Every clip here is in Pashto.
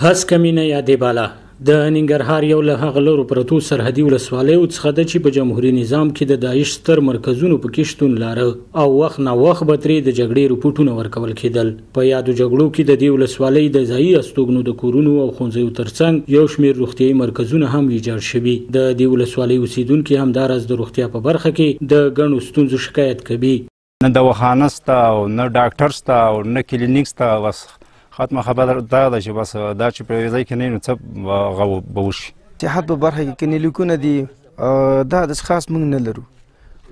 هڅ کمی نه یادې بالا د ننګرهار یو له هغه لرو پرتو سرحدي ولسوالیو څخه ده چې په جمهوري نظام کې د داعش ستر مرکزونو په کې شتون لاره او وخت نا وخت به ترې د جګړې رپوټونه ورکول کېدل په یادو جګړو کې د دې ولسوالۍ د ځایي استوګنو د کورونو او ښوونځیو ترڅنګ یو شمېر روغتیایي مرکزونه هم ویجاړ شوي د دې ولسوالۍ اوسیدونکي همداراز د روغتیا په برخه کې د ګڼو ستونزو شکایت کوي نه دواخانه سته او نه ډاکټر سته او نه کلینیک سته بس ختمه خبره دا ده چې بس دا چې په یوه ځای کې نه وي نو څه هغه به وشي صحت په برخه کې کلینیکونه دي دا داسې خاص موږ نه لرو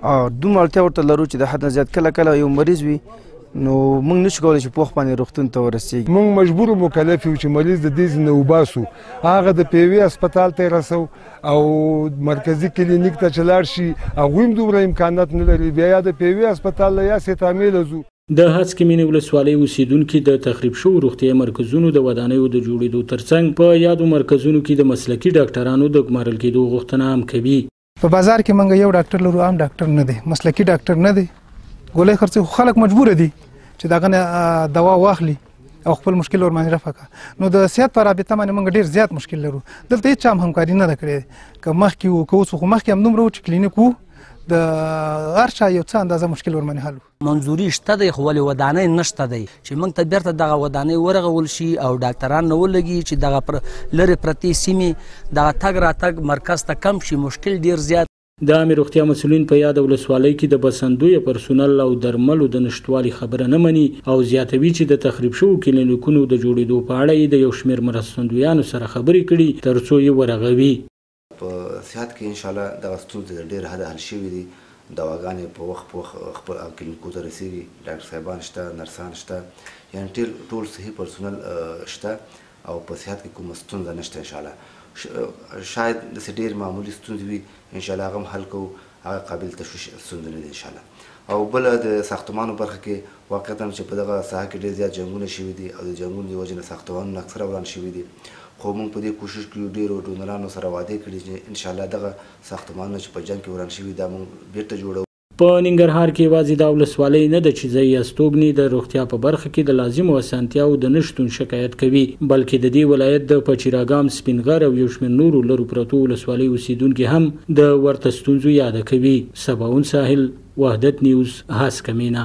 او دومره اړتیا ورته لرو چې د حد نه زیات کله کله یو مریض وي نو موږ نشو کولی چې پوخ باندې روغتون ته ورسېږي موږ مجبور مکلف یو چې مریض د دې ځای نه وباسو هغه د پیوې هسپتال ته یې رسو او مرکزی کلینیک ته چې لاړ شي هغوی هم دومره امکانات نه لري بیا یا د پیوې هسپتال له یا سیتامې له ځو د هسکې مینې ولسوالۍ اوسېدونکي د تخریب شوو روغتیايي مرکزونو د ودانیو د جوړېدو ترڅنګ په یادو مرکزونو کې د مسلکي ډاکټرانو د ګمارل کېدو غوښتنه هم کوي. په بازار کې موږ یو ډاکټر لرو، عام ډاکټر نه دی، مسلکي ډاکټر نه دی، ګولۍ خرڅوي، خو خلک مجبور دي چې دغه نه دوا واخلي. او خپل مشکل ور باندې رفع کړه نو د صحت پر رابطه باندې موږ ډیر زیات مشکل لرو دلته هیڅ هم همکاري نه کړې که مخکې وو که اوس خو مخکې هم دومره و چې کلینیک وو د هر چا یو څه اندازه مشکل ور باندې حل منظوري شته دی خو ولې ودانۍ نشته دی چې موږ ته بیرته دغه ودانۍ ورغول شي او ډاکټران نه ولګي چې دغه پر لرې پرتې سیمې دغه تګ راتګ مرکز ته کم شي مشکل ډیر زیات د عامې روغتیا مسؤلین په یاده ولسوالۍ کې د بسندویه پرسونل او درملو د نشتوالي خبره نه مني او زیاتوي چې د تخریب شوو کلینیکونو د جوړېدو په اړه یې د یو شمېر مرستندویانو سره خبرې کړي ترڅو یې ورغوي. په صحت کې ان شاءالله دغه ستونزې تر ډېره حده حل شوې دي، دواګانې په وخت په وخت خپل هغه کلینیکو ته رسېږي، ډاکټر صاحبان شته، نرسان شته، یعنې ټول صحي پرسونل شته، او په صحت کې کومه ستونزه نشته انشاالله شاید داسې ډېر معمولي ستونزې وي انشاالله هغه هم حل کوو هغه قابل تشویش ستونزه نه دي انشاالله او بل د ساختمانو برخه کې واقعیتا چې په دغه ساحه کې ډېر زیات جنګونه شوي دي او د جنګونو د وجې نه ساختمانونه اکثره وران شوي دي خو موږ په دې کوشش کې یو ډېرو ډونرانو سره وعدې کړي چې انشاالله دغه ساختمانونه چې په جنګ کې وران شوي دا موږ بېرته جوړوو. په ننګرهار کې یوازې دا ولسوالۍ نه ده چې ځایي استوګنې د روغتیا په برخه کې د لازمو اسانتیاو د نه شتون شکایت کوي، بلکې د دې ولایت د پچیراګام، سپین غر او یو شمېر نورو لرو پرتو ولسوالیو اوسېدونکي هم د ورته ستونزو یاده کوي. سباوون ساحل، وحدت نیوز، هسکه مېنه.